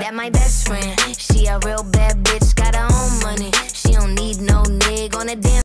That my best friend. She a real bad bitch, got her own money. She don't need no nigga on a damn.